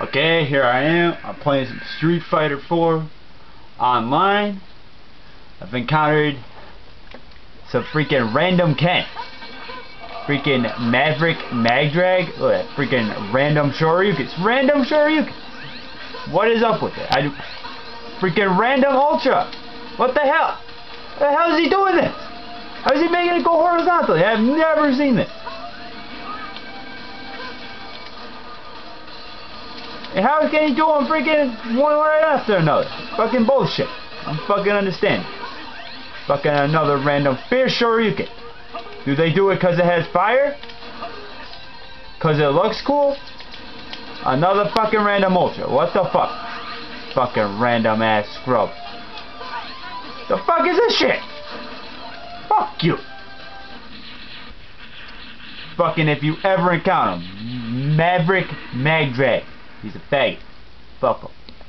Okay, here I am. I'm playing some Street Fighter 4 online. I've encountered some freaking random Ken. Freaking Maverick MAG DRAG. Look at that freaking random Shoryukens. Random Shoryukens. What is up with it? I do freaking random Ultra. What the hell? The hell is he doing this? How is he making it go horizontally? I've never seen this. And how can he do them freaking one right after another? Fucking bullshit. I'm fucking understanding. Fucking another random fierce Shoryuken. Do they do it because it has fire? Because it looks cool? Another fucking random ultra. What the fuck? Fucking random ass scrub. The fuck is this shit? Fuck you. Fucking if you ever encounter him. Maverick MAG DRAG. He's a faggot. Fuck him.